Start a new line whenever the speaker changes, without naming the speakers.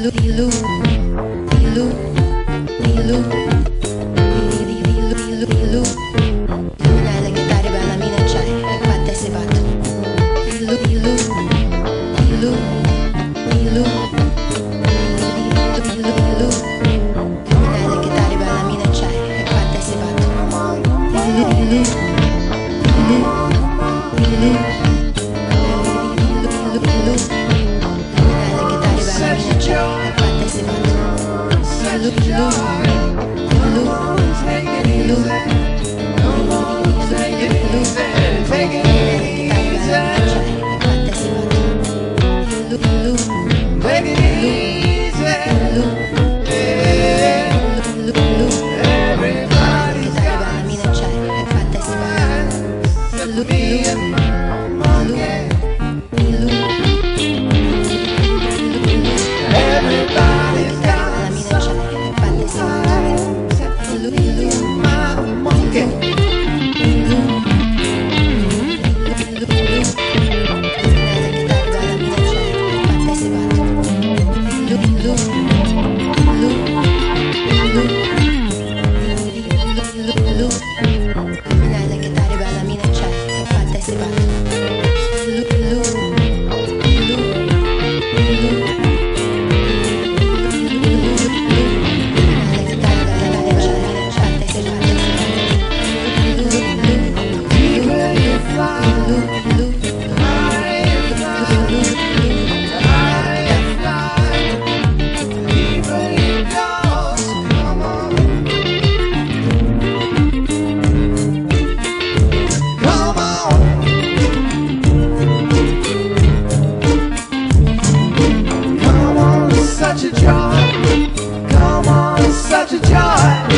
Dilu, dilu, dilu, dilu, dilu, dilu, dilu. Luna è leghetare bella mina c'hai, e fatta e si batto. Dilu, dilu, dilu, dilu, dilu, dilu, dilu. Luna è leghetare bella mina c'hai, e fatta e si batto. Dilu, dilu. me and such a joy. Come on, such a joy.